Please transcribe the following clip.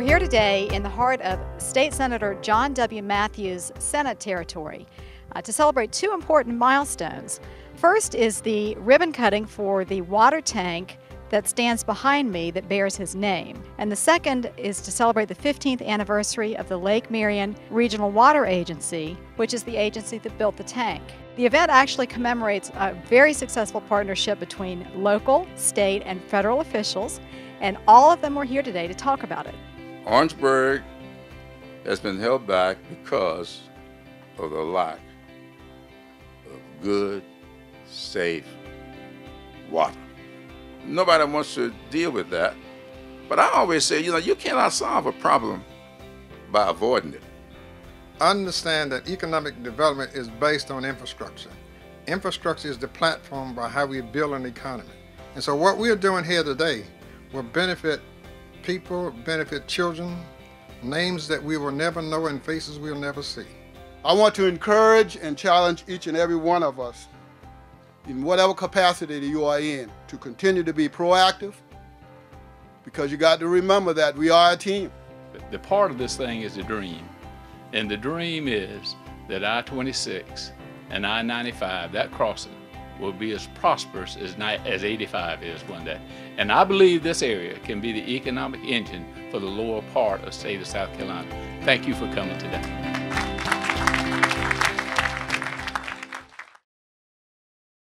We're here today in the heart of State Senator John W. Matthews' Senate territory uh, to celebrate two important milestones. First is the ribbon cutting for the water tank that stands behind me that bears his name. And the second is to celebrate the 15th anniversary of the Lake Marion Regional Water Agency, which is the agency that built the tank. The event actually commemorates a very successful partnership between local, state, and federal officials, and all of them were here today to talk about it. Orangeburg has been held back because of the lack of good, safe water. Nobody wants to deal with that. But I always say, you know, you cannot solve a problem by avoiding it. Understand that economic development is based on infrastructure. Infrastructure is the platform by how we build an economy. And so what we're doing here today will benefit people, benefit children, names that we will never know and faces we'll never see. I want to encourage and challenge each and every one of us in whatever capacity that you are in to continue to be proactive because you got to remember that we are a team. The part of this thing is a dream. And the dream is that I-26 and I-95, that crossing, will be as prosperous as, as 85 is one day. And I believe this area can be the economic engine for the lower part of the state of South Carolina. Thank you for coming today.